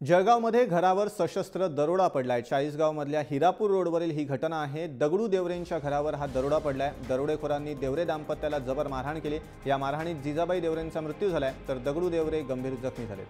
जळगावमध्ये घरावर सशस्त्र दरोडा पडलाय. चाळीसगावमधल्या हिरापूर रोडवरील ही घटना आहे. दगडू देवरेंच्या घरावर हा दरोडा पडलाय. दरोडेखोरांनी देवरे दाम्पत्याला जबर मारहाण केली. या मारहाणीत जिजाबाई देवरेंचा मृत्यू झालाय. तर दगडू देवरे गंभीर जखमी झाले